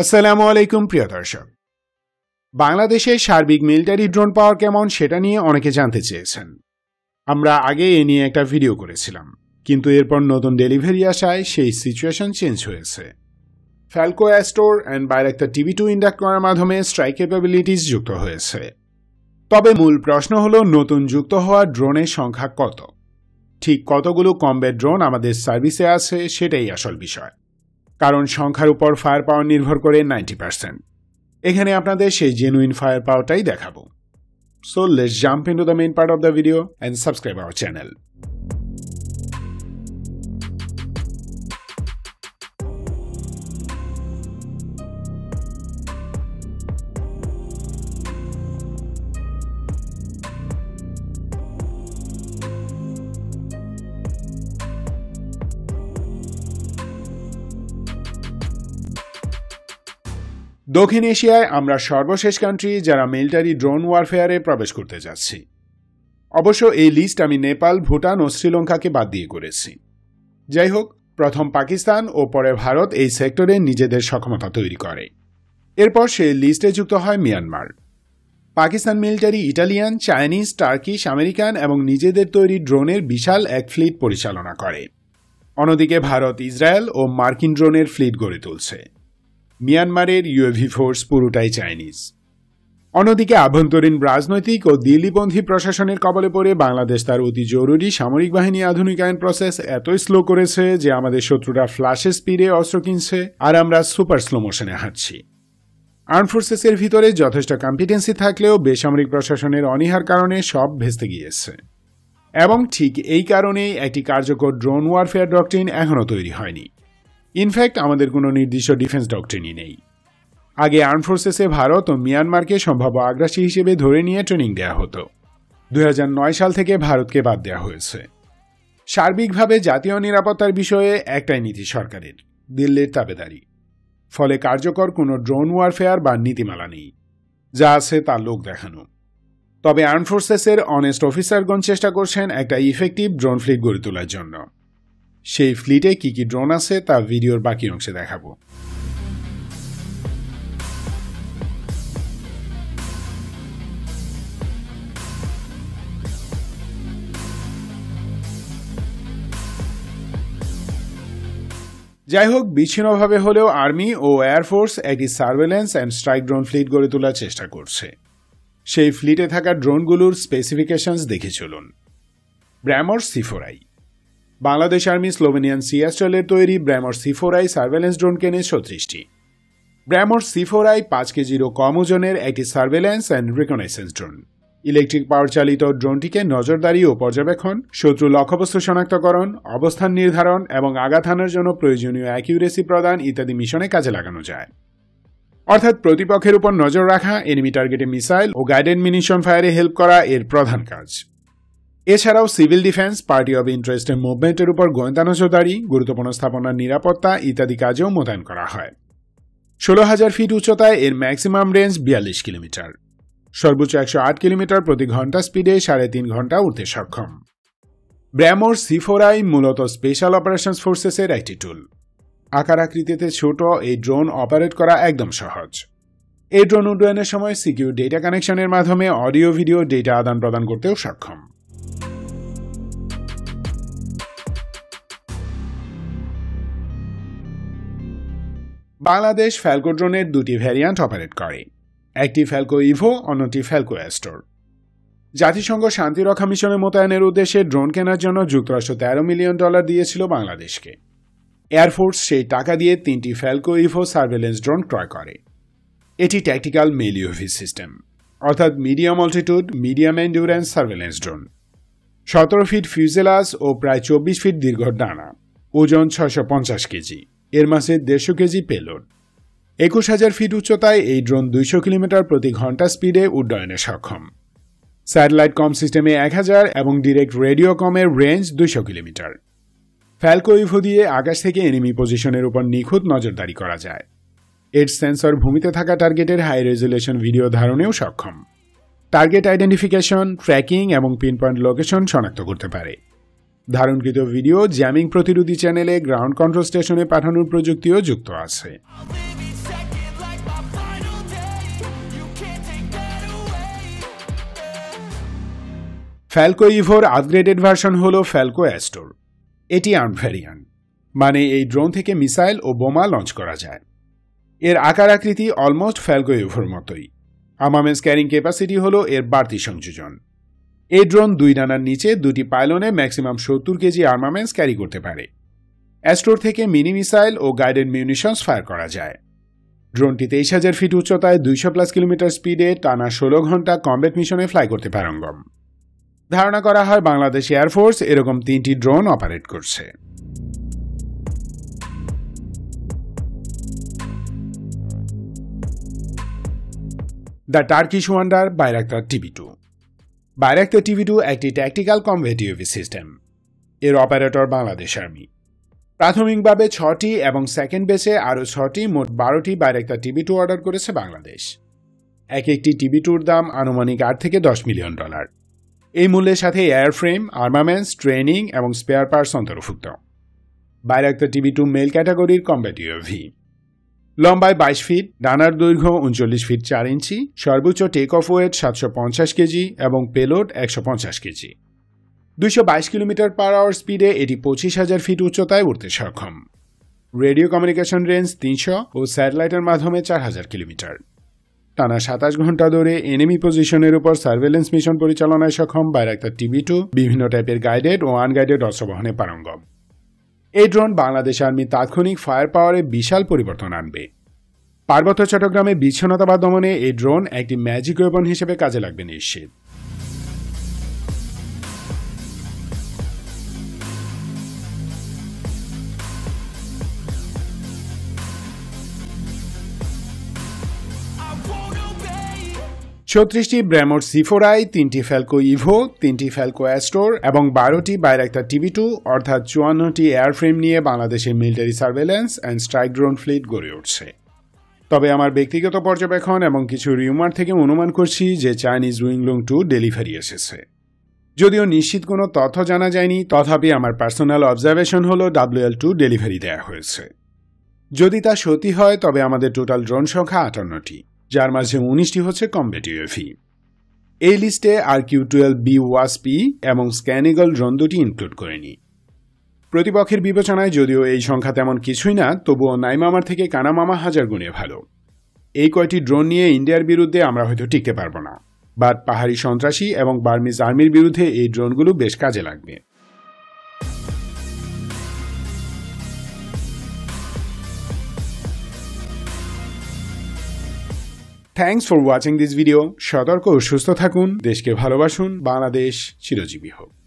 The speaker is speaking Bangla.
আসসালামু আলাইকুম, প্রিয় দর্শক। বাংলাদেশে সার্বিক মিলিটারি ড্রোন পাওয়ার কেমন সেটা নিয়ে অনেকে জানতে চেয়েছেন। আমরা আগে এ নিয়ে একটা ভিডিও করেছিলাম, কিন্তু এরপর নতুন ডেলিভারি আসায় সেই সিচুয়েশন চেঞ্জ হয়েছে। Falco Astore and Bayraktar TV two induct করার মাধ্যমে স্ট্রাইক ক্যাপাবিলিটিস যুক্ত হয়েছে। তবে মূল প্রশ্ন হল, নতুন যুক্ত হওয়া ড্রোনের সংখ্যা কত? ঠিক কতগুলো কমব্যাট ড্রোন আমাদের সার্ভিসে আছে, সেটাই আসল বিষয়। কারণ সংখ্যার উপর ফায়ার পাওয়ার নির্ভর করে নাইনটি পার্সেন্ট এখানে আপনাদের সেই জেনুইন ফায়ার পাওয়ারটাই দেখাবো। So let's jump into the main part of the video and subscribe our দক্ষিণ এশিয়ায় আমরা সর্বশেষ কান্ট্রি যারা মিলিটারি ড্রোন ওয়ারফেয়ারে প্রবেশ করতে যাচ্ছি। অবশ্য এই লিস্ট আমি নেপাল, ভুটান ও শ্রীলঙ্কাকে বাদ দিয়ে করেছি। যাই হোক, প্রথম পাকিস্তান ও পরে ভারত এই সেক্টরে নিজেদের সক্ষমতা তৈরি করে। এরপর সে লিস্টে যুক্ত হয় Myanmar. Pakistan military Italian, Chinese Turkish American এবং নিজেদের তৈরি ড্রোনের বিশাল এক ফ্লিট পরিচালনা করে। অন্যদিকে ভারত, ইসরায়েল ও মার্কিন ড্রোনের ফ্লিট গড়ে তুলছে। মিয়ানমারের ইউএভি ফোর্স পুরোটাই চাইনিজ। অন্যদিকে আভ্যন্তরীণ রাজনৈতিক ও দিল্লিপন্থী প্রশাসনের কবলে পড়ে বাংলাদেশ তার অতি জরুরি সামরিক বাহিনী আধুনিকায়ন প্রসেস এতই স্লো করেছে যে আমাদের শত্রুরা ফ্ল্যাশে স্পিডে অস্ত্র কিনছে আর আমরা সুপার স্লো মোশনে হাঁটছি। আর্ম ফোর্সেসের ভিতরে যথেষ্ট কম্পিটেন্সি থাকলেও বেসামরিক প্রশাসনের অনীহার কারণে সব ভেস্তে গিয়েছে। এবং ঠিক এই কারণেই একটি কার্যকর ড্রোন ওয়ারফেয়ার ডকট্রিন এখনও তৈরি হয়নি। ইনফ্যাক্ট আমাদের কোনো নির্দিষ্ট ডিফেন্স ডকট্রিনই নেই। আগে আর্ম ফোর্সেসে ভারত ও মিয়ানমারকে সম্ভাব্য আগ্রাসী হিসেবে ধরে নিয়ে ট্রেনিং দেওয়া হতো। দুই হাজার নয় সাল থেকে ভারতকে বাদ দেওয়া হয়েছে। সার্বিকভাবে জাতীয় নিরাপত্তার বিষয়ে একটাই নীতি সরকারের, দিল্লির তাবেদারি। ফলে কার্যকর কোনো ড্রোন ওয়ারফেয়ার বা নীতিমালা নেই, যা আছে তা লোক দেখানো। তবে আর্ম ফোর্সেসের অনেস্ট অফিসারগণ চেষ্টা করছেন একটা ইফেক্টিভ ড্রোন ফ্লিট গড়ে তোলার জন্য। সেই ফ্লিটে কি কি ড্রোন আছে তা ভিডিওর বাকি অংশে দেখাবো। যাই হোক বিচ্ছিন্নভাবে হলেও আর্মি ও এয়ারফোর্স একটি surveillance and strike drone fleet গড়ে তোলার চেষ্টা করছে। সেই ফ্লিটে থাকা ড্রোনগুলোর স্পেসিফিকেশনস দেখে চলুন। Bramor C four I Bangladesh army Slovenian সিয়াস্টলের তৈরি ব্র্যামর সিফোরাই সার্ভেলেন্স ড্রোন কেনে ছত্রিশটি। ব্র্যামর সিফোরাই পাঁচ কেজিরও কম ওজনের একটি surveillance and reconnaissance drone electric power চালিত ড্রোনটিকে নজরদারি ও পর্যবেক্ষণ, শত্রু লক্ষ্যবস্তু শনাক্তকরণ, অবস্থান নির্ধারণ এবং আঘাত হানার জন্য প্রয়োজনীয় অ্যাকিউরেসি প্রদান ইত্যাদি মিশনে কাজে লাগানো যায়। অর্থাৎ প্রতিপক্ষের উপর নজর রাখা এনিমি টার্গেটে মিসাইল ও গাইডেড মিনিশন ফায়ারে হেল্প করা এর প্রধান কাজ। এছাড়াও সিভিল ডিফেন্স, পার্টি অব ইন্টারেস্টের মুভমেন্টের উপর গোয়েন্দা নজরদারি গুরুত্বপূর্ণ স্থাপনার নিরাপত্তা ইত্যাদি কাজেও মোতায়েন করা হয়। ষোলো হাজার ফিট উচ্চতায় এর ম্যাক্সিমাম রেঞ্জ বিয়াল্লিশ কিলোমিটার। সর্বোচ্চ একশো আট কিলোমিটার প্রতি ঘণ্টা স্পিডে সাড়ে তিন ঘণ্টা উঠতে সক্ষম। ব্র্যামোর সিফোরাই মূলত স্পেশাল অপারেশনস ফোর্সেসের একটি টুল আকার আকৃতিতে ছোট এই ড্রোন অপারেট করা একদম সহজ। এই ড্রোন উড্ডয়নের সময় সিকিউর ডেটা কানেকশনের মাধ্যমে অডিও ভিডিও ডেটা আদান প্রদান করতেও সক্ষম। বাংলাদেশ ফ্যালকো ড্রোনের দুটি ভ্যারিয়ান্ট অপারেট করে। একটি ফ্যালকো ইভো অন্যটি ফ্যালকো অ্যাস্টোর জাতিসংঘ শান্তিরক্ষা মিশনে মোতায়েনের উদ্দেশ্যে ড্রোন কেনার জন্য যুক্তরাষ্ট্র তেরো মিলিয়ন ডলার দিয়েছিল বাংলাদেশকে। এয়ারফোর্স সেই টাকা দিয়ে তিনটি ফ্যালকো ইভো সার্ভেলেন্স ড্রোন ক্রয় করে। এটি ট্যাকটিক্যাল মেলিওভি সিস্টেম অর্থাৎ medium altitude medium endurance surveillance drone সতেরো ফিট ফিউজেলাস ও প্রায় চব্বিশ ফিট দীর্ঘ ডানা, ওজন ছয়শো পঞ্চাশ কেজি। এর মাসে দেড়শো কেজি পেলোড। একুশ হাজার ফিট উচ্চতায় এই ড্রোন দুইশো কিলোমিটার প্রতি ঘণ্টা স্পিডে উড্ডয়নে সক্ষম। স্যাটেলাইট কম সিস্টেমে এক হাজার এবং ডিরেক্ট রেডিও কমের রেঞ্জ দুইশো কিলোমিটার। ফ্যালকো ইভো দিয়ে আকাশ থেকে এনিমি পজিশনের উপর নিখুঁত নজরদারি করা যায়। এর সেন্সর ভূমিতে থাকা টার্গেটের হাই রেজুলেশন ভিডিও ধারণেও সক্ষম। টার্গেট আইডেন্টিফিকেশন ট্র্যাকিং এবং পিন পয়েন্ট লোকেশন শনাক্ত করতে পারে। ধারণকৃত ভিডিও জ্যামিং প্রতিরোধী চ্যানেলে গ্রাউন্ড কন্ট্রোল স্টেশনে পাঠানোর প্রযুক্তিও যুক্ত আছে। ফ্যালকো ইভোর আপগ্রেডেড ভার্সন হল ফ্যালকো অ্যাস্টোর এটি আনভ্যারিয়ান মানে এই ড্রোন থেকে মিসাইল ও বোমা লঞ্চ করা যায়। এর আকার আকৃতি অলমোস্ট ফ্যালকো ইভোর মতোই। আমামেন্স ক্যারিং ক্যাপাসিটি হল এর বাড়তি সংযোজন। এই ড্রোন দুই ডানার নিচে দুটি পাইলনে ম্যাক্সিমাম সত্তর কেজি আর্মামেন্টস ক্যারি করতে পারে। অ্যাস্টোর থেকে মিনি মিসাইল ও গাইডেড মিউনিশনস ফায়ার করা যায়। ড্রোনটি তেইশ হাজার ফিট উচ্চতায় দুইশো প্লাস কিলোমিটার স্পিডে টানা ষোলো ঘণ্টা কমব্যাট মিশনে ফ্লাই করতে পারঙ্গম। ধারণা করা হয় বাংলাদেশ এয়ারফোর্স এরকম তিনটি ড্রোন অপারেট করছে। The Turkish wonder Bayraktar TV two Bayraktar TV two একটি ট্যাকটিক্যাল কমভেটিভ সিস্টেম এর অপারেটর বাংলাদেশ আর্মি প্রাথমিকভাবে ছটি এবং সেকেন্ড বেসে আরও ছটি, মোট বারোটি বাইরেক্তার টিভি টু অর্ডার করেছে বাংলাদেশ এক একটি টিভি টুর দাম আনুমানিক আট থেকে দশ মিলিয়ন ডলার। এই মূল্যের সাথে এয়ারফ্রেম আর্মামেন্টস ট্রেনিং এবং স্পেয়ার পার্টস অন্তর্ভুক্ত। বাইরাক্তার টিভি টু মেল ক্যাটাগরির কম্ব্যাটিও ভি লম্বায় বাইশ ফিট, ডানার দৈর্ঘ্য উনচল্লিশ ফিট চার ইঞ্চি, সর্বোচ্চ টেক অফ ওয়েট সাতশো পঞ্চাশ কেজি এবং পেলোড একশো পঞ্চাশ কেজি। দুইশো বাইশ কিলোমিটার পার আওয়ার স্পিডে এটি পঁচিশ হাজার ফিট উচ্চতায় উঠতে সক্ষম। রেডিও কমিউনিকেশন রেঞ্জ তিনশো ও স্যাটেলাইটের মাধ্যমে চার হাজার কিলোমিটার। টানা সাতাশ ঘণ্টা ধরে এনিমি পজিশনের উপর সার্ভেলেন্স মিশন পরিচালনায় সক্ষম বাইরাক্তার টিভি টু বিভিন্ন টাইপের গাইডেড ও আনগাইডেড অস্ত্র বহনে পারঙ্গম। এই ড্রোন বাংলাদেশ আর্মি তাৎক্ষণিক ফায়ার পাওয়ারে বিশাল পরিবর্তন আনবে। পার্বত্য চট্টগ্রামে বিচ্ছিন্নতাবাদ দমনে এই ড্রোন একটি ম্যাজিক ওয়েপন হিসেবে কাজে লাগবে নিশ্চিত। ছত্রিশটি ব্র্যামোর সিফোরাই তিনটি ফ্যালকো ইভো তিনটি ফ্যালকো অ্যাস্টোর এবং বারোটি বাইরেক্টার টিভি টু অর্থাৎ চুয়ান্নটি এয়ারফ্রেম নিয়ে বাংলাদেশের military surveillance and strike drone fleet গড়ে উঠছে। তবে আমার ব্যক্তিগত পর্যবেক্ষণ এবং কিছু রিউমার থেকে অনুমান করছি যে চাইনিজ উইংলং টু ডেলিভারি এসেছে। যদিও নিশ্চিত কোনো তথ্য জানা যায়নি, তথাপি আমার পার্সোনাল অবজারভেশন হল ডাব্লিউএল টু ডেলিভারি দেওয়া হয়েছে। যদি তা সত্যি হয়, তবে আমাদের টোটাল ড্রোন সংখ্যা আটান্নটি। যার মাঝে উনিশটি হচ্ছে কম্বেটিউএফি এই লিস্টে R Q twelve B Wasp এবং স্ক্যানিগল ড্রোন দুটি ইনক্লুড করেনি প্রতিপক্ষের বিবেচনায় যদিও এই সংখ্যা তেমন কিছুই না, তবুও নাইমামার থেকে কানামামা হাজার গুণে ভালো। এই কয়টি ড্রোন নিয়ে ইন্ডিয়ার বিরুদ্ধে আমরা হয়তো টিকতে পারব না। বাট পাহাড়ি সন্ত্রাসী এবং বার্মিজ আর্মির বিরুদ্ধে এই ড্রোনগুলো বেশ কাজে লাগবে। Thanks for watching this video সতর্ক ও সুস্থ থাকুন। দেশকে ভালোবাসুন। বাংলাদেশ চিরজীবী হোক।